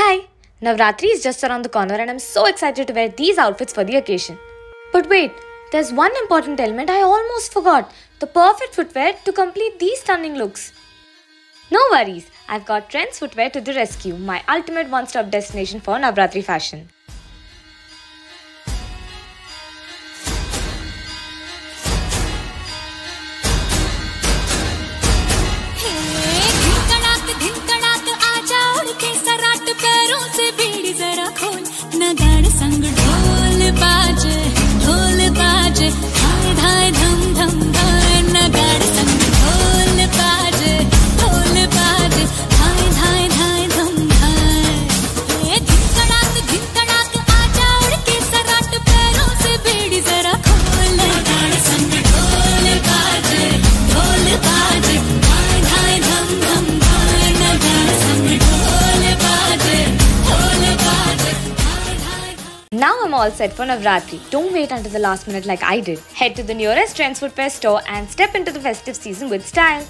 Hi! Navratri is just around the corner and I'm so excited to wear these outfits for the occasion. But wait, there's one important element I almost forgot the perfect footwear to complete these stunning looks. No worries, I've got Trends Footwear to the rescue, my ultimate one stop destination for Navratri fashion. खोल नगाड़ संग Now I'm all set for Navratri. Don't wait until the last minute like I did. Head to the nearest Trends Footwear store and step into the festive season with style.